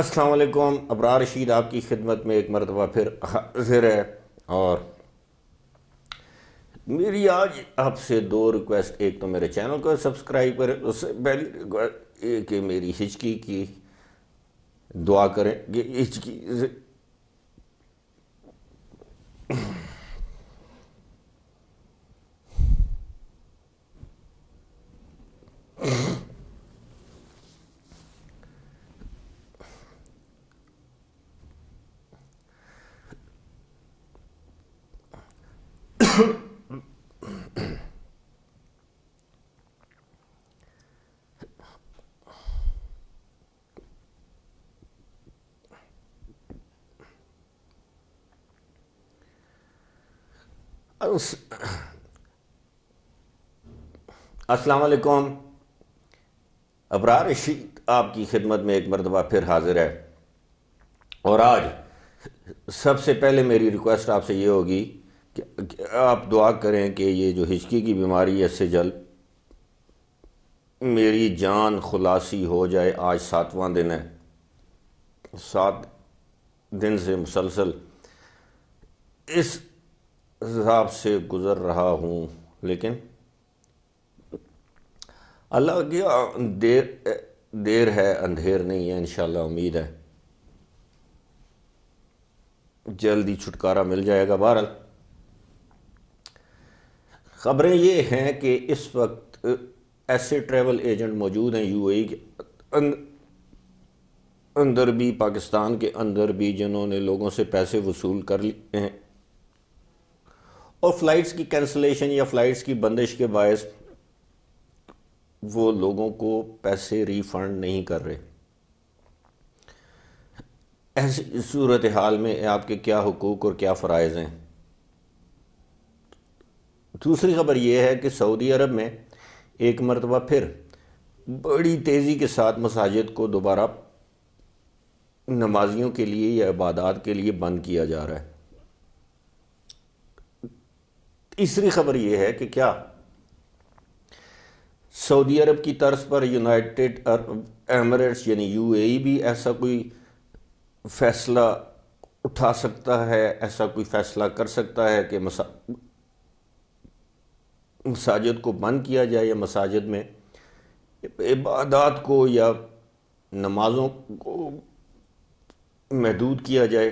अस्सलाम वालेकुम अबरार रशीद आपकी खिदमत में एक मरतबा फिर हाजिर है। और मेरी आज आपसे दो रिक्वेस्ट एक तो मेरे चैनल को सब्सक्राइब करें, उससे पहली रिक्वेस्ट ये कि मेरी हिचकी की दुआ करें, कि हिचकी अस्सलाम वालेकुम। अबरार रशीद आपकी खिदमत में एक मरतबा फिर हाजिर है। और आज सबसे पहले मेरी रिक्वेस्ट आपसे ये होगी आप दुआ करें कि ये जो हिचकी की बीमारी है, इससे जल्द मेरी जान खुलासी हो जाए। आज सातवां दिन है। सात दिन से मुसलसल इस हिसाब से गुज़र रहा हूँ, लेकिन अल्लाह की देर देर है, अंधेर नहीं है इन उम्मीद है। जल्दी छुटकारा मिल जाएगा बहरहाल। ख़बरें ये हैं कि इस वक्त ऐसे ट्रैवल एजेंट मौजूद हैं यूएई के अंदर भी, पाकिस्तान के अंदर भी, जिन्होंने लोगों से पैसे वसूल कर लिए हैं। और फ़्लाइट्स की कैंसलेशन या फ़्लाइट्स की बंदिश के बायस, वो लोगों को पैसे रिफ़ंड नहीं कर रहे। ऐसी सूरत हाल में आपके क्या हकूक़ और क्या फ़रज़ हैं? दूसरी खबर यह है कि सऊदी अरब में एक मरतबा फिर बड़ी तेज़ी के साथ मसाजिद को दोबारा नमाजियों के लिए या इबादत के लिए बंद किया जा रहा है। तीसरी खबर यह है कि क्या सऊदी अरब की तर्ज पर यूनाइटेड अरब एमरेट्स यानी यूएई भी ऐसा कोई फैसला उठा सकता है, ऐसा कोई फैसला कर सकता है कि मसा मसाजिद को बंद किया जाए या मसाजिद में इबादत को या नमाज़ों को महदूद किया जाए।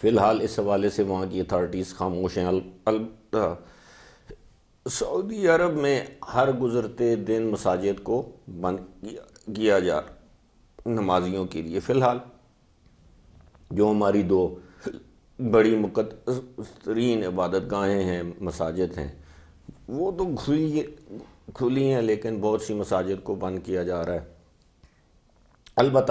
फ़िलहाल इस हवाले से वहाँ की अथॉरिटीज़ खामोश हैं। सऊदी अरब में हर गुज़रते दिन मसाजिद को बंद किया, जा नमाजियों के लिए। फ़िलहाल जो हमारी दो बड़ी मुकदरीन इबादत गाहें हैं मसाजिद हैं वो तो खुली खुली हैं लेकिन बहुत सी मसाजिद को बंद किया जा रहा है। अलबत्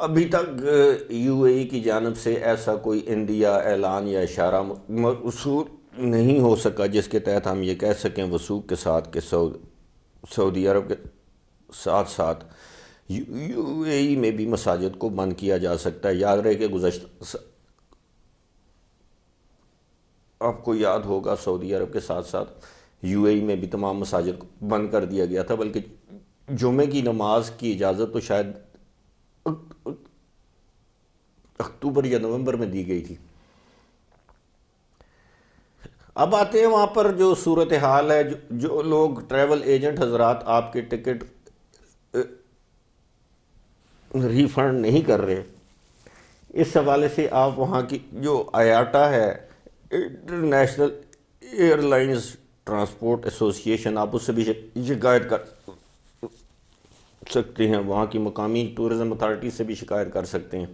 अभी तक यूएई की जानब से ऐसा कोई इंदिया ऐलान या इशारा मसूल नहीं हो सका, जिसके तहत हम ये कह सकें वसूख के साथ कि सऊदी अरब के साथ साथ यूएई में भी मसाजिद को बंद किया जा सकता है। याद रहे कि गुजशत आपको याद होगा सऊदी अरब के साथ साथ यूएई में भी तमाम मसाजिद बंद कर दिया गया था बल्कि जुमे की नमाज़ की इजाज़त तो शायद अक्टूबर या नवंबर में दी गई थी। अब आते हैं वहाँ पर जो सूरत हाल है जो, जो लोग ट्रैवल एजेंट हजरात आपके टिकट रिफंड नहीं कर रहे। इस हवाले से आप वहाँ की जो आयाटा है इंटरनेशनल एयरलाइंस ट्रांसपोर्ट एसोसिएशन आप उससे भी शिकायत कर सकते हैं, वहाँ की मकामी टूरिज़म अथॉरिटी से भी शिकायत कर सकते हैं।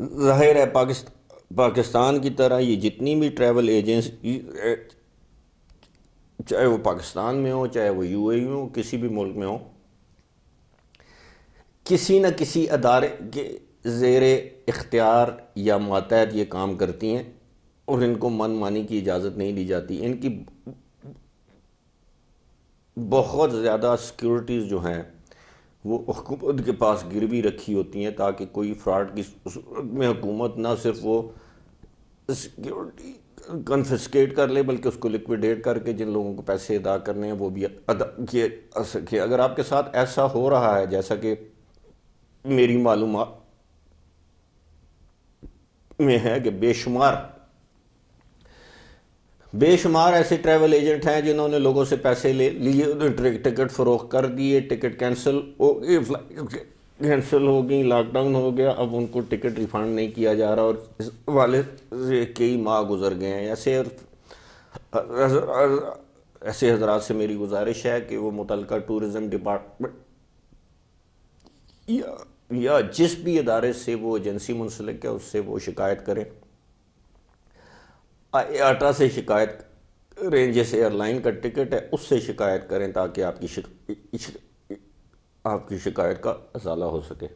ज़ाहिर है पाकिस्तान पाकिस्तान की तरह ये जितनी भी ट्रैवल एजेंसी चाहे वो पाकिस्तान में हो, चाहे वो यूएई में हो, किसी भी मुल्क में हो, किसी न किसी अदारे के ज़ेर इख्तियार या मातहत ये काम करती हैं और इनको मन मानी की इजाज़त नहीं दी जाती। इनकी बहुत ज़्यादा सिक्योरिटीज़ जो हैं, वो हुकूमत के पास गिरवी रखी होती हैं ताकि कोई फ्रॉड की में हुकूमत ना सिर्फ़ वो सिक्योरिटी कन्फिस्केट कर ले, बल्कि उसको लिक्विडेट करके जिन लोगों को पैसे अदा करने हैं, वो भी अदा किए सके। अगर आपके साथ ऐसा हो रहा है, जैसा कि मेरी मालूम में है कि बेशुमार बेशुमार ऐसे ट्रैवल एजेंट हैं जिन्होंने लोगों से पैसे ले लिए टिकट फरोख कर दिए टिकट कैंसिल हो गई कैंसिल हो गई लॉकडाउन हो गया अब उनको टिकट रिफंड नहीं किया जा रहा और इस वाले कई माह गुजर गए हैं। ऐसे ऐसे हजरात से मेरी गुजारिश है कि वो मुतल टूरिज़म डिपार्टमेंट या, या जिस भी इदारे से वो एजेंसी मुंसलिक है उससे वो शिकायत करें। आटा से शिकायत करें जैसे एयरलाइन का टिकट है उससे शिकायत करें ताकि आपकी शिक, आपकी शिकायत का असाला हो सके।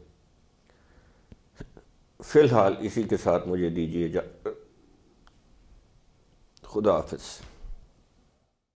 फ़िलहाल इसी के साथ मुझे दीजिए जा खुदा हाफिज़।